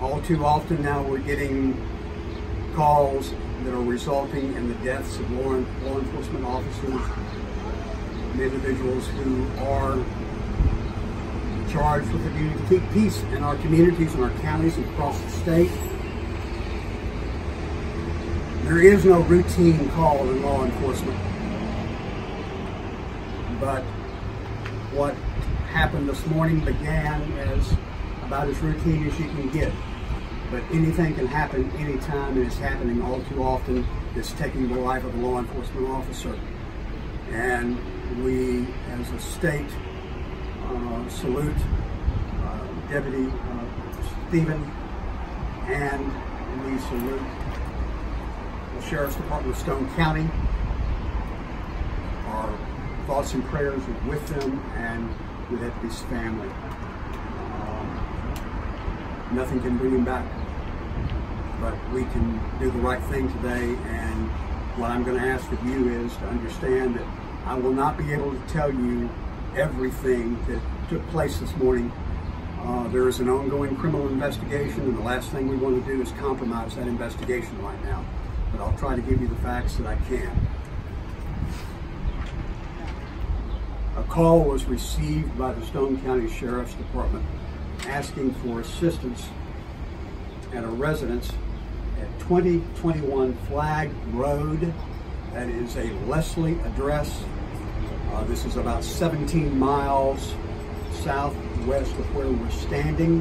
all too often now we're getting calls that are resulting in the deaths of law, law enforcement officers and individuals who are charged with the duty to keep peace in our communities and our counties and across the state. There is no routine call in law enforcement. But what happened this morning began as about as routine as you can get. But anything can happen anytime and it's happening all too often. It's taking the life of a law enforcement officer. And we, as a state, uh, salute uh, Deputy uh, Stephen and we salute the Sheriff's Department of Stone County. Our thoughts and prayers are with them and with Deputy's family. Nothing can bring him back, but we can do the right thing today. And what I'm going to ask of you is to understand that I will not be able to tell you everything that took place this morning. Uh, there is an ongoing criminal investigation, and the last thing we want to do is compromise that investigation right now. But I'll try to give you the facts that I can. A call was received by the Stone County Sheriff's Department asking for assistance at a residence at 2021 Flag Road. That is a Leslie address. Uh, this is about 17 miles southwest of where we're standing.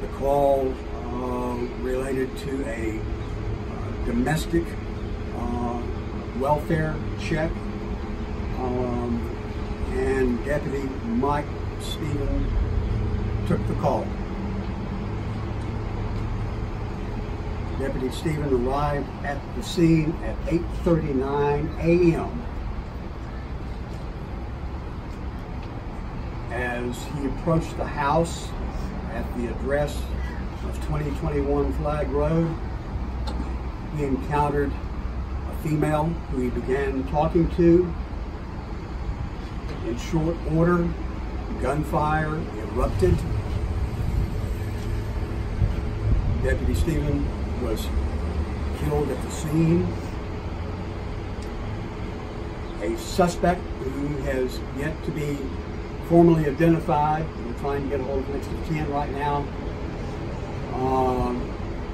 The call uh, related to a uh, domestic uh, welfare check um, and Deputy Mike Stephen uh, took the call. Deputy Stephen arrived at the scene at 8.39 a.m. As he approached the house at the address of 2021 Flag Road, he encountered a female who he began talking to in short order, gunfire erupted. Deputy Stephen was killed at the scene. A suspect who has yet to be formally identified, we're trying to get a hold of next of kin right now. Um,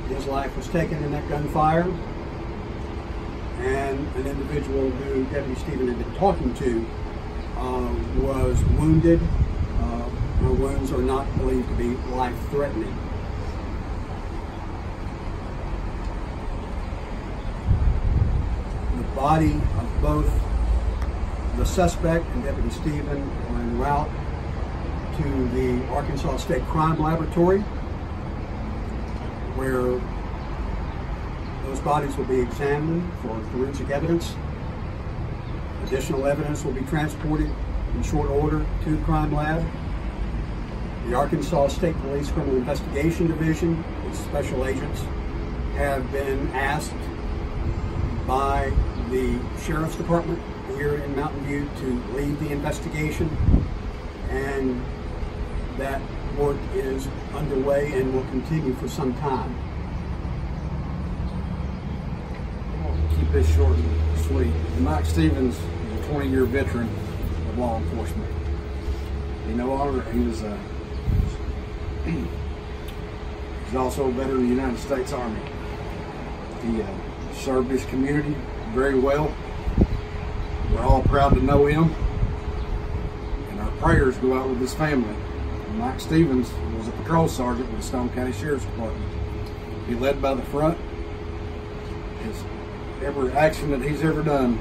his life was taken in that gunfire. And an individual who Deputy Stephen had been talking to uh, was wounded. Uh, her wounds are not believed to be life-threatening. The body of both the suspect and Deputy Stephen are en route to the Arkansas State Crime Laboratory where those bodies will be examined for forensic evidence Additional evidence will be transported in short order to the crime lab. The Arkansas State Police Criminal Investigation Division, its special agents, have been asked by the Sheriff's Department here in Mountain View to lead the investigation and that work is underway and will continue for some time. Keep this short and sweet. Mike Stevens is a 20 year veteran of law enforcement. He no longer, he was a, he's also a veteran of the United States Army. He uh, served his community very well. We're all proud to know him. And our prayers go out with his family. Mike Stevens was a patrol sergeant with the Stone County Sheriff's Department. He led by the front. His every action that he's ever done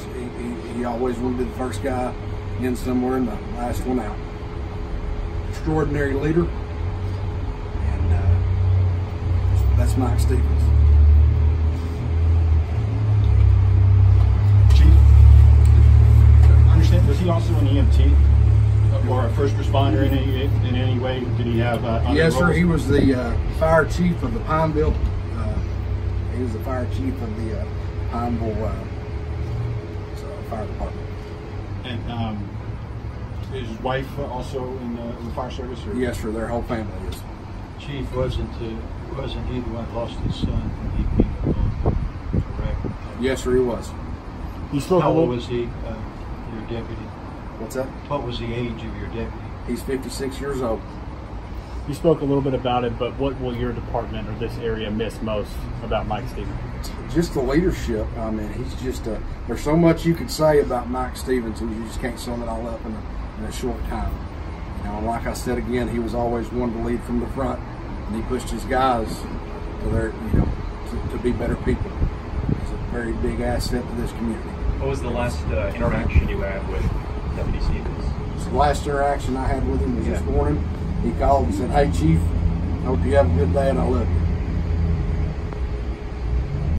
he, he, he always wanted to be the first guy in somewhere and the last one out. Extraordinary leader, and uh, that's Mike Stevens. Chief, I understand, was he also an EMT? or a first responder in any in any way? Did he have? Uh, yes, sir. He was the uh, fire chief of the Pineville. Uh, he was the fire chief of the uh, Pineville uh, fire department. And um, his wife also in the, in the fire service? Or? Yes, sir. Their whole family is. Chief, wasn't, uh, wasn't he the one that lost his son when he came along, correct? Yes, sir. He was. You spoke How old was he, uh, your deputy? What's that? What was the age of your deputy? He's 56 years old. You spoke a little bit about it, but what will your department or this area miss most about Mike Stevens? Just the leadership. I mean, he's just a. There's so much you could say about Mike Stevens, and you just can't sum it all up in a, in a short time. You know, and like I said again, he was always one to lead from the front, and he pushed his guys to their, you know, to, to be better people. He's a very big asset to this community. What was the last uh, interaction you had with Deputy Stevens? The last interaction I had with him was this morning. He called and said, "Hey, Chief, hope you have a good day, and I love you."